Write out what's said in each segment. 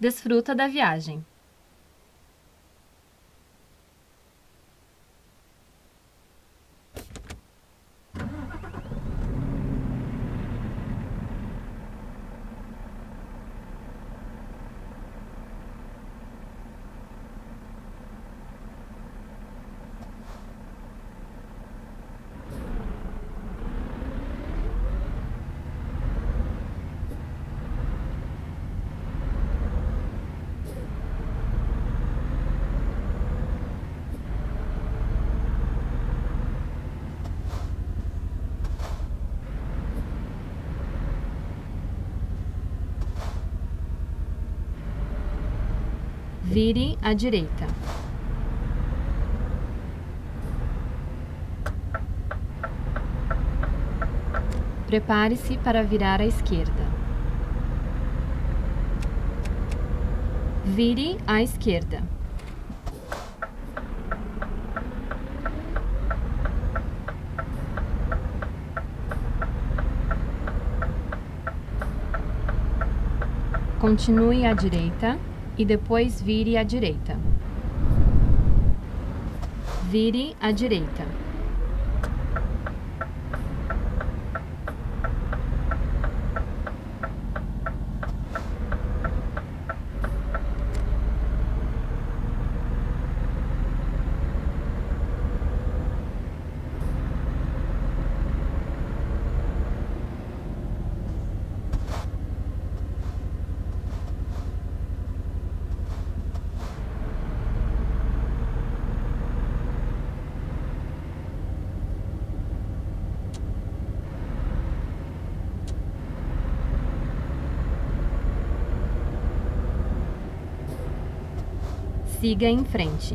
Desfruta da viagem. Vire à direita. Prepare-se para virar à esquerda. Vire à esquerda. Continue à direita e depois vire à direita. Vire à direita. Siga em frente.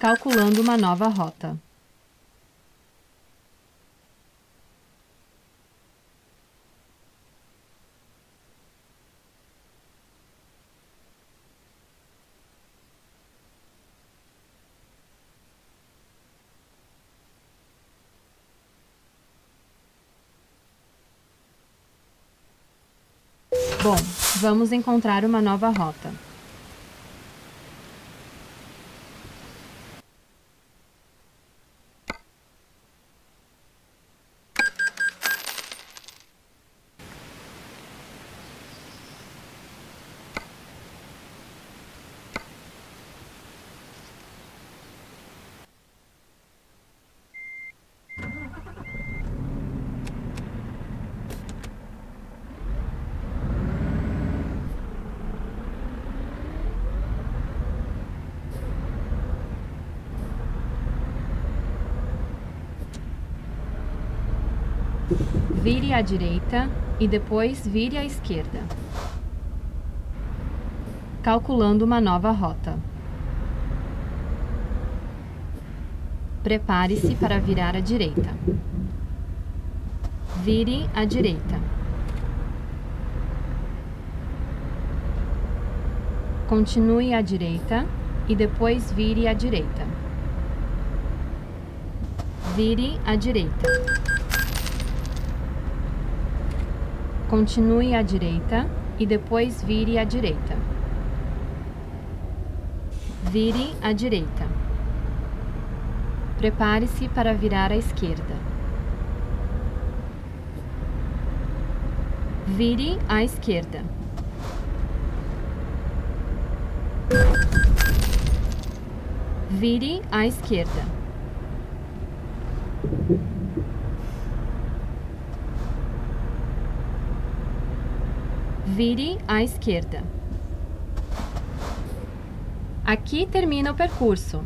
Calculando uma nova rota. Bom, vamos encontrar uma nova rota. Vire à direita e depois vire à esquerda. Calculando uma nova rota. Prepare-se para virar à direita. Vire à direita. Continue à direita e depois vire à direita. Vire à direita. Continue à direita e depois vire à direita. Vire à direita. Prepare-se para virar à esquerda. Vire à esquerda. Vire à esquerda. Vire à esquerda. Aqui termina o percurso.